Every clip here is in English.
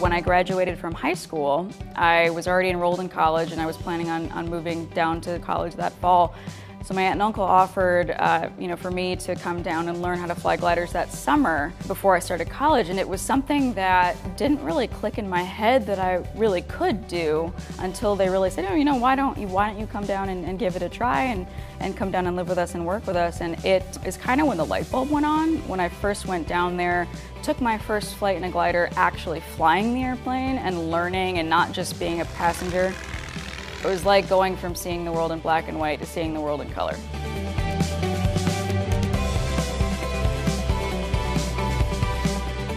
When I graduated from high school, I was already enrolled in college and I was planning on, on moving down to college that fall. So my aunt and uncle offered, uh, you know, for me to come down and learn how to fly gliders that summer before I started college, and it was something that didn't really click in my head that I really could do until they really said, oh, you know, why don't you why don't you come down and, and give it a try and and come down and live with us and work with us? And it is kind of when the light bulb went on when I first went down there, took my first flight in a glider, actually flying the airplane and learning and not just being a passenger. It was like going from seeing the world in black and white to seeing the world in color.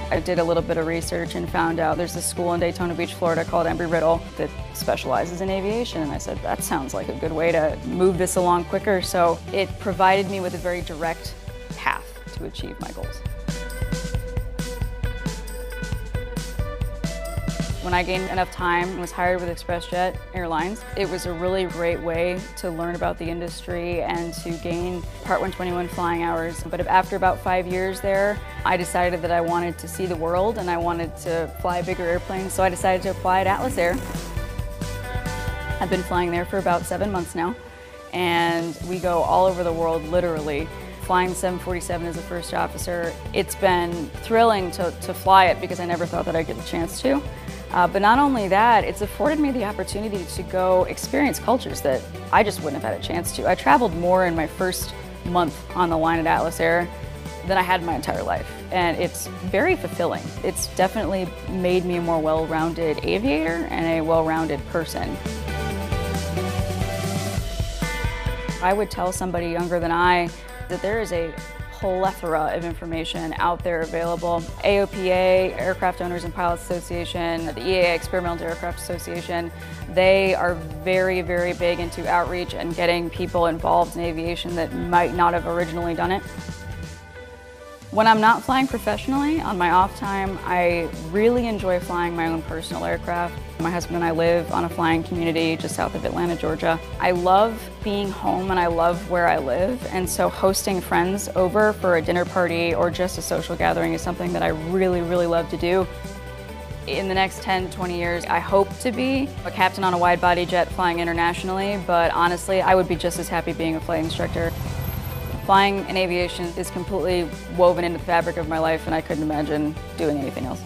I did a little bit of research and found out there's a school in Daytona Beach, Florida called Embry-Riddle that specializes in aviation. And I said, that sounds like a good way to move this along quicker. So it provided me with a very direct path to achieve my goals. When I gained enough time and was hired with ExpressJet Airlines, it was a really great way to learn about the industry and to gain Part 121 flying hours. But after about five years there, I decided that I wanted to see the world and I wanted to fly bigger airplanes, so I decided to apply at Atlas Air. I've been flying there for about seven months now, and we go all over the world, literally flying 747 as a first officer. It's been thrilling to, to fly it because I never thought that I'd get the chance to. Uh, but not only that, it's afforded me the opportunity to go experience cultures that I just wouldn't have had a chance to. I traveled more in my first month on the line at Atlas Air than I had in my entire life. And it's very fulfilling. It's definitely made me a more well-rounded aviator and a well-rounded person. I would tell somebody younger than I that there is a plethora of information out there available. AOPA, Aircraft Owners and Pilots Association, the EAA Experimental Aircraft Association, they are very, very big into outreach and getting people involved in aviation that might not have originally done it. When I'm not flying professionally, on my off time, I really enjoy flying my own personal aircraft. My husband and I live on a flying community just south of Atlanta, Georgia. I love being home and I love where I live, and so hosting friends over for a dinner party or just a social gathering is something that I really, really love to do. In the next 10, 20 years, I hope to be a captain on a wide-body jet flying internationally, but honestly, I would be just as happy being a flight instructor. Flying in aviation is completely woven into the fabric of my life and I couldn't imagine doing anything else.